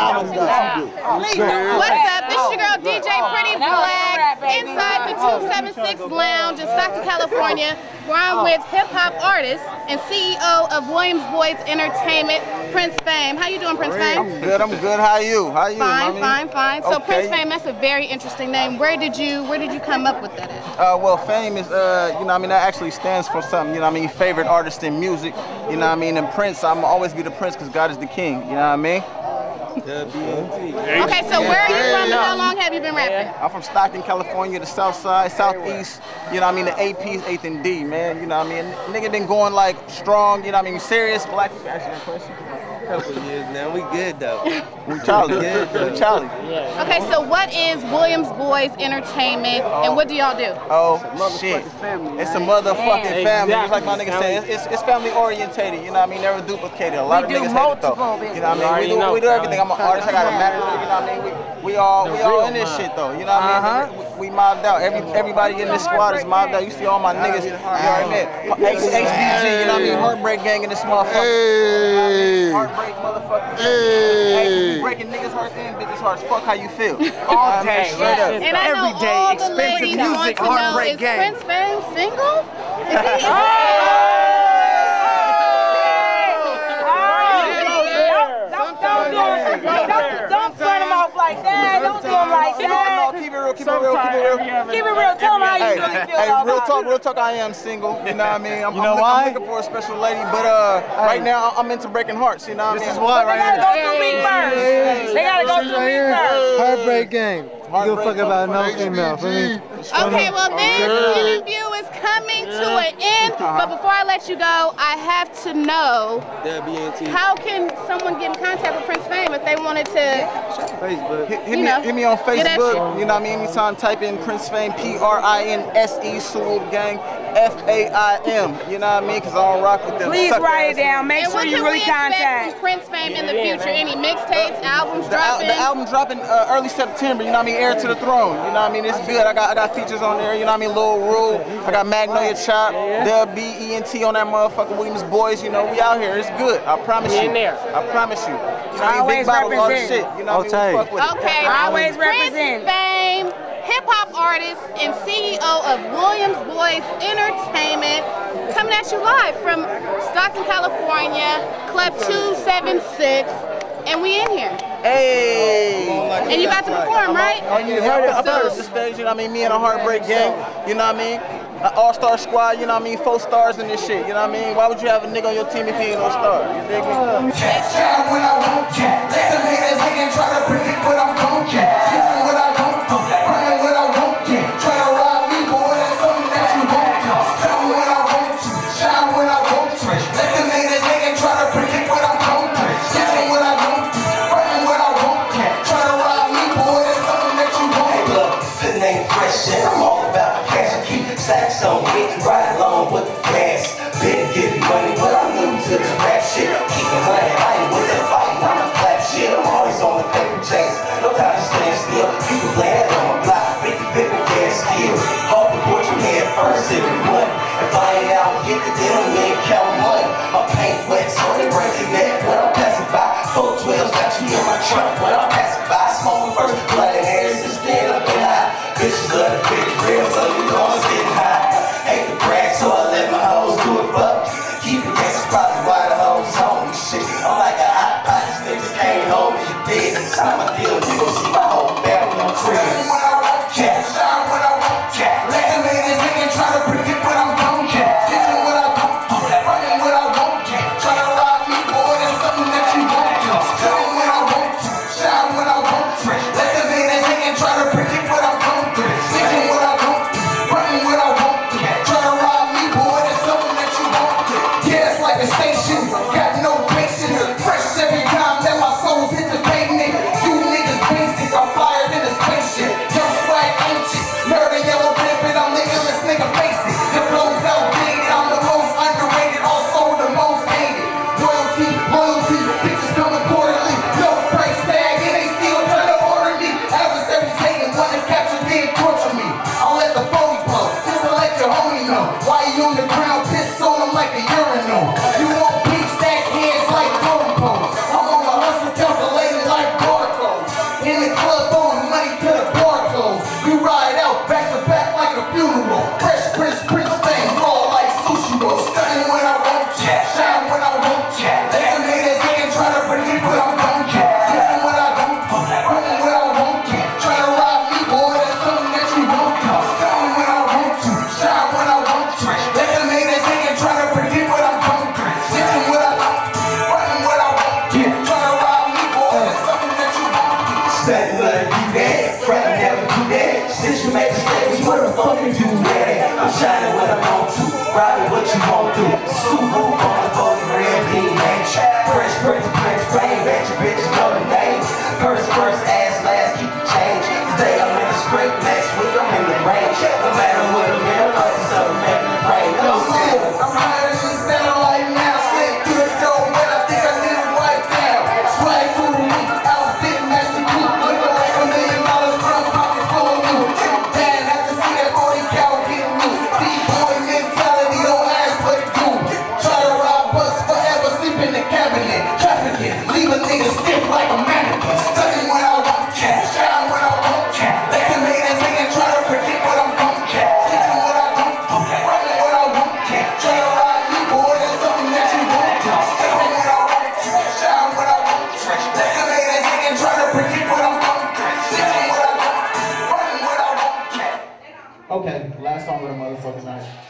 What's up? This is your girl DJ Pretty Black inside the 276 Lounge in Stockton, California, where I'm with hip hop artist and CEO of Williams Boyz Entertainment, Prinse Faim. How you doing, Prinse Faim? I'm good. I'm good. How you? How you? Fine, mommy? fine, fine. So Okay. Prinse Faim, that's a very interesting name. Where did you Where did you come up with that at? Uh, well, fame is, uh, you know, I mean, that actually stands for something. You know, what I mean, favorite artist in music. You know, what I mean, and Prince. I'm always be the Prince because God is the King. You know what I mean? Okay, so where are you from and how long have you been rapping? I'm from Stockton, California, the South Side, Southeast. You know, what I mean, the AP's eighth and D, man. You know, what I mean, nigga been going like strong. You know, what I mean, serious. Black people asking that question. Couple years now. We good though. We Charlie. Yeah, we Charlie. Okay, so what is Williams Boyz Entertainment and what do y'all do? Oh shit! It's a motherfucking family. Just like my nigga said, it's, it's, it's family orientated. You know what I mean? Never duplicated. A lot We of niggas hate it though. multiple You know what I mean? We do, we do everything. I'm an artist. I got a manager. You know what I mean? We, we all we all in this shit though. You know what I mean? Uh-huh. We, we mobbed out. Every everybody in this squad is mobbed out. You see all my niggas. You already met. H- HBG. You know what I mean? Heartbreak gang in this motherfucker. Hey. Heartbreak motherfucker. Hey. Hey, breaking niggas hearts and bitches hearts. Fuck how you feel. All day. Straight up. And I know Every day, all expensive ladies music, want to know, heartbreak is. Prinse Faim single? Is he, is he like that. Don't do him like No, that. keep it real, keep it real, keep it real. Keep it real. Tell him how you really feel hey, about real talk, real talk. I am single. You know what I mean? I'm, You know I'm, why? I'm looking for a special lady, but uh, right now I'm into breaking hearts. You know what I mean? This is why They right gotta go through me first. They gotta go through me first. Heartbreak game. You give a fuck about no female. For me. Okay, well this interview is coming to an end, but before I let you go, I have to know WNT. how can someone get in contact with Prinse Faim if they wanted to Facebook. Hit, hit You me, know, hit me on get that Facebook. You know what I mean? Anytime, type in Prinse Faim, P R I N S E, Sewell Gang, F A I M. You know what I mean? Because I don't rock with them. Please sucker write it down. Make and sure you really contact. from Prinse Faim in the future? Any mixtapes, albums The, al- dropping? the album dropping uh, early September, you know what I mean? Heir to the throne, you know what I mean? It's good. I got I got features on there, you know what I mean? Lil Rule, I got Magnolia Chop, Del B E N T on that motherfucking Williams Boyz, you know, we out here. It's good. I promise you. in there. I promise you. You know I mean? Always Big bottle, all the represent. shit. You know what I mean? We fuck with it. Okay, Always Prince represent. Fame, hip hop artist and CEO of Williams Boyz Entertainment, coming at you live from Stockton, California, Club 276, and we in here. Hey! And you about to perform, right? Oh, you heard it. Up the stage, you know what I mean? Me and a Heartbreak Gang, you know what I mean? An all-star squad, you know what I mean? Four stars in this shit, you know what I mean? Why would you have a nigga on your team if he ain't no star? You dig me? Head first if I ain't out, get the deal, ain't count money. My paint wet, so they breaking that when I'm passing by. Four twelves got you in my trunk when I'm passing by. Smoking first, blood and air is stand Why you on the ground? Said let do that, try never do that. Since you made mistakes, what the fuck you do that? I'm shining what I want to, riding what you want to. Subaru, motherfucking real big match. Fresh Prince, Prince, play. bitch, bitch, know the name. First, first, Okay, last song of the motherfucking night.